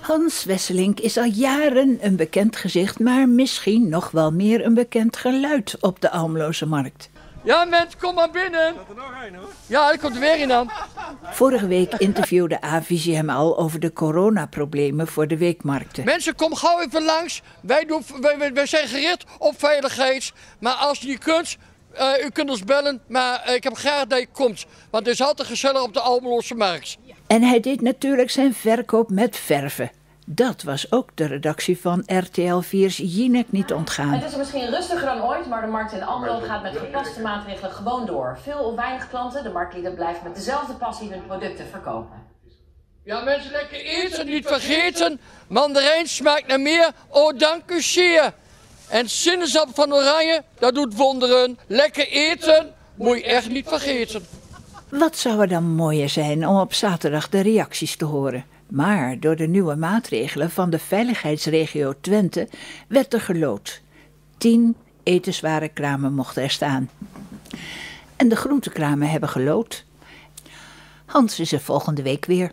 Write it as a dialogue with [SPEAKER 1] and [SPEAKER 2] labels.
[SPEAKER 1] Hans Wesselink is al jaren een bekend gezicht, maar misschien nog wel meer een bekend geluid op de Almeloze markt.
[SPEAKER 2] Ja, mensen, kom maar binnen. er nog een hoor. Ja, er komt er weer een aan.
[SPEAKER 1] Vorige week interviewde Avisie hem al over de coronaproblemen voor de weekmarkten.
[SPEAKER 2] Mensen, kom gauw even langs. Wij, doen, wij, wij zijn gericht op veiligheid. Maar als je niet kunt, uh, u kunt ons bellen. Maar uh, ik heb graag dat je komt. Want het is altijd gezellig op de Almeloze markt.
[SPEAKER 1] En hij deed natuurlijk zijn verkoop met verven. Dat was ook de redactie van RTL 4's Jinek niet ontgaan.
[SPEAKER 3] Het is misschien rustiger dan ooit, maar de markt in Almelo gaat met gepaste maatregelen gewoon door. Veel of weinig klanten, de marktlieden blijven met dezelfde passie hun producten verkopen.
[SPEAKER 2] Ja, mensen, lekker eten, niet vergeten. Mandarijn smaakt naar meer. Oh, dank u zeer. En sinaasappel van oranje, dat doet wonderen. Lekker eten, moet je echt niet vergeten.
[SPEAKER 1] Wat zou er dan mooier zijn om op zaterdag de reacties te horen? Maar door de nieuwe maatregelen van de veiligheidsregio Twente werd er gelood. Tien etenswarenkramen mochten er staan. En de groentekramen hebben gelood. Hans is er volgende week weer.